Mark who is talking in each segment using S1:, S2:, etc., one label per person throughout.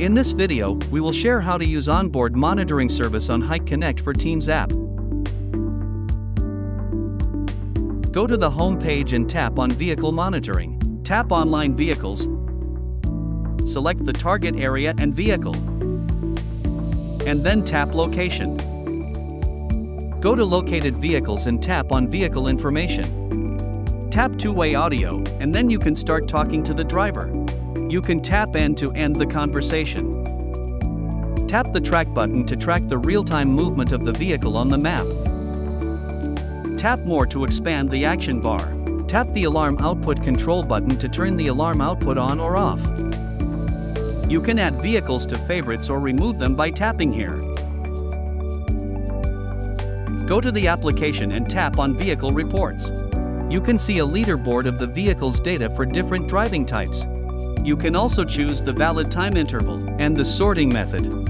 S1: In this video, we will share how to use onboard monitoring service on Hik-Connect for Teams app. Go to the home page and tap on Vehicle Monitoring. Tap Online Vehicles. Select the target area and vehicle. And then tap Location. Go to Located Vehicles and tap on Vehicle Information. Tap two-way audio, and then you can start talking to the driver. You can tap end to end the conversation. Tap the track button to track the real-time movement of the vehicle on the map. Tap more to expand the action bar. Tap the alarm output control button to turn the alarm output on or off. You can add vehicles to favorites or remove them by tapping here. Go to the application and tap on Vehicle Reports. You can see a leaderboard of the vehicle's data for different driving types. You can also choose the valid time interval and the sorting method.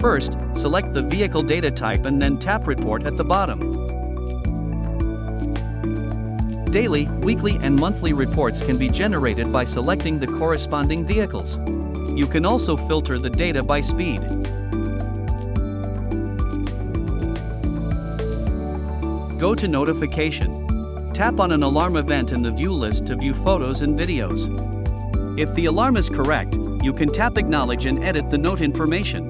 S1: First, select the vehicle data type and then tap Report at the bottom. Daily, weekly and monthly reports can be generated by selecting the corresponding vehicles. You can also filter the data by speed. Go to Notification. Tap on an alarm event in the view list to view photos and videos. If the alarm is correct, you can tap Acknowledge and edit the note information.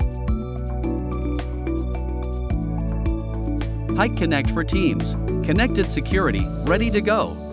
S1: Hik-Connect for Teams. Connected security, ready to go.